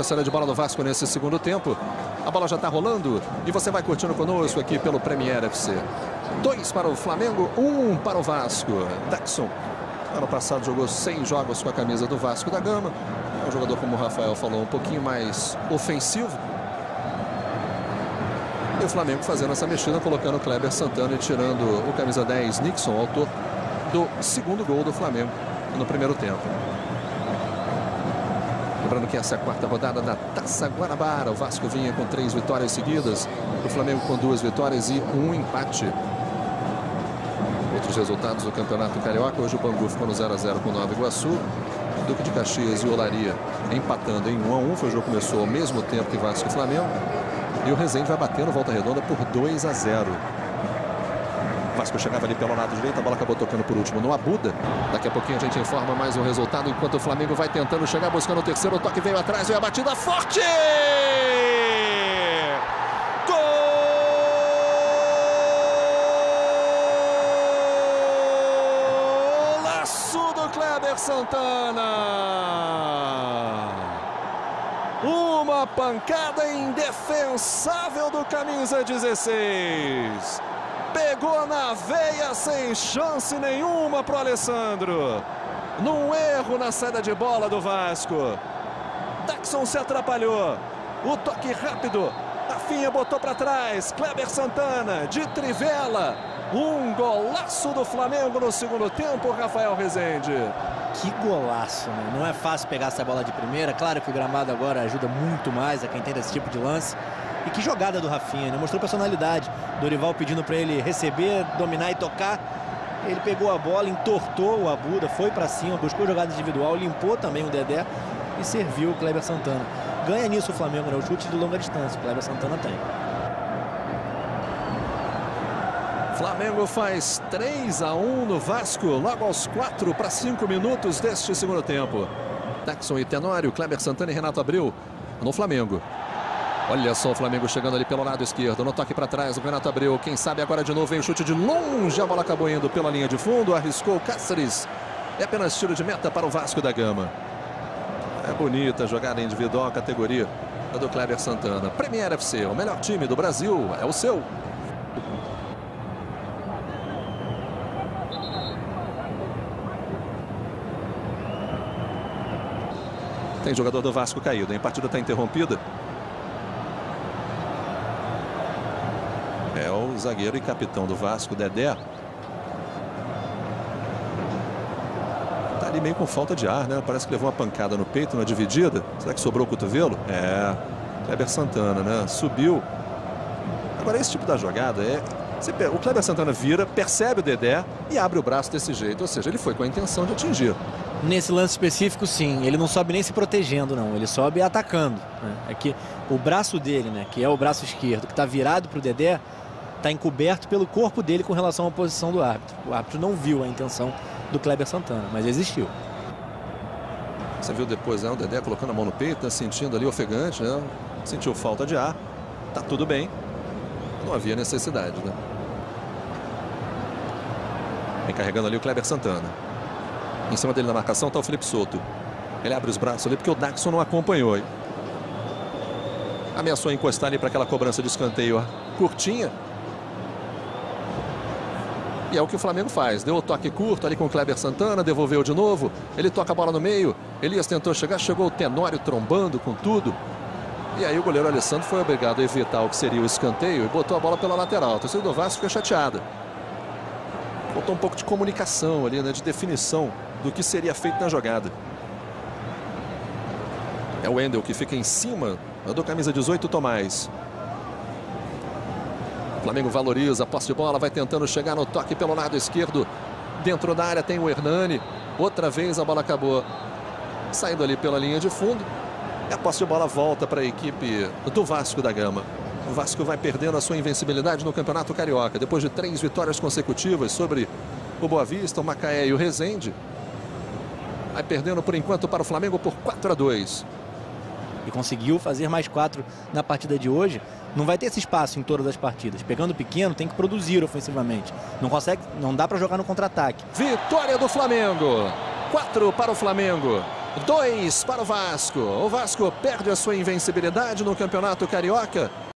a de bola do Vasco nesse segundo tempo. A bola já está rolando e você vai curtindo conosco aqui pelo Premier FC. Dois para o Flamengo, um para o Vasco. Daxon, ano passado jogou seis jogos com a camisa do Vasco da Gama. É um jogador, como o Rafael falou, um pouquinho mais ofensivo. E o Flamengo fazendo essa mexida, colocando o Kleber Santana e tirando o camisa 10, Nixon, autor do segundo gol do Flamengo no primeiro tempo. Lembrando que essa é a quarta rodada da Taça Guanabara. O Vasco vinha com três vitórias seguidas. O Flamengo com duas vitórias e um empate. Outros resultados do Campeonato Carioca. Hoje o Bangu ficou no 0 a 0 com o Nova Iguaçu. Duque de Caxias e Olaria empatando em 1 a 1. O jogo começou ao mesmo tempo que Vasco e Flamengo. E o Rezende vai batendo volta redonda por 2 a 0. Vasco chegava ali pelo lado direito, a bola acabou tocando por último no Abuda. Daqui a pouquinho a gente informa mais um resultado, enquanto o Flamengo vai tentando chegar, buscando o terceiro. O toque veio atrás, veio a batida forte! Golaço do Kleber Santana! Uma pancada indefensável do camisa 16. Pegou na veia sem chance nenhuma para o Alessandro. Num erro na saída de bola do Vasco. Daxon se atrapalhou. O toque rápido. Rafinha botou para trás. Kleber Santana de trivela. Um golaço do Flamengo no segundo tempo, Rafael Rezende. Que golaço, né? Não é fácil pegar essa bola de primeira. Claro que o gramado agora ajuda muito mais a quem tem esse tipo de lance. E que jogada do Rafinha, né? Mostrou personalidade. Dorival pedindo para ele receber, dominar e tocar. Ele pegou a bola, entortou o Abuda, foi para cima, buscou jogada individual, limpou também o Dedé e serviu o Kleber Santana. Ganha nisso o Flamengo, né? O chute de longa distância. O Kleber Santana tem. Flamengo faz 3 a 1 no Vasco, logo aos 4 para 5 minutos deste segundo tempo. Daxon e Tenório, Kleber Santana e Renato Abreu no Flamengo. Olha só o Flamengo chegando ali pelo lado esquerdo. No toque para trás, o Renato Abreu. Quem sabe agora de novo vem o chute de longe. A bola acabou indo pela linha de fundo. Arriscou Cáceres. É apenas tiro de meta para o Vasco da Gama. É bonita a jogada individual, categoria do Kleber Santana. Premier FC, o melhor time do Brasil. É o seu. Tem jogador do Vasco caído. A partida está interrompida. É o zagueiro e capitão do Vasco, Dedé. Ali meio com falta de ar, né? Parece que levou uma pancada no peito, na dividida. Será que sobrou o cotovelo? É. Kleber Santana, né? Subiu. Agora, esse tipo da jogada é. O Kleber Santana vira, percebe o Dedé e abre o braço desse jeito. Ou seja, ele foi com a intenção de atingir. Nesse lance específico, sim. Ele não sobe nem se protegendo, não. Ele sobe atacando. Né? É que o braço dele, né, que é o braço esquerdo, que está virado para o Dedé, está encoberto pelo corpo dele com relação à posição do árbitro. O árbitro não viu a intenção do Kleber Santana, mas existiu. Você viu depois né, o Dedé colocando a mão no peito, né, sentindo ali ofegante, né? sentiu falta de ar. Tá tudo bem. Não havia necessidade, né? Vem carregando ali o Kleber Santana. Em cima dele na marcação está o Felipe Souto. Ele abre os braços ali porque o Daxon não acompanhou. Hein? Ameaçou encostar ali para aquela cobrança de escanteio curtinha. E é o que o Flamengo faz. Deu o toque curto ali com o Kleber Santana, devolveu de novo. Ele toca a bola no meio. Elias tentou chegar, chegou o Tenório trombando com tudo. E aí o goleiro Alessandro foi obrigado a evitar o que seria o escanteio e botou a bola pela lateral. A torcida do Vasco fica chateada. Faltou um pouco de comunicação ali, né, de definição do que seria feito na jogada. É o Wendel que fica em cima do camisa 18, Tomás. O Flamengo valoriza a posse de bola, vai tentando chegar no toque pelo lado esquerdo. Dentro da área tem o Hernani. Outra vez a bola acabou saindo ali pela linha de fundo. E a posse de bola volta para a equipe do Vasco da Gama. O Vasco vai perdendo a sua invencibilidade no Campeonato Carioca. Depois de três vitórias consecutivas sobre o Boa Vista, o Macaé e o Rezende. Vai perdendo por enquanto para o Flamengo por 4 a 2. E conseguiu fazer mais quatro na partida de hoje. Não vai ter esse espaço em todas as partidas. Pegando pequeno, tem que produzir ofensivamente. Não consegue, não dá para jogar no contra-ataque. Vitória do Flamengo. 4 para o Flamengo. 2 para o Vasco. O Vasco perde a sua invencibilidade no Campeonato Carioca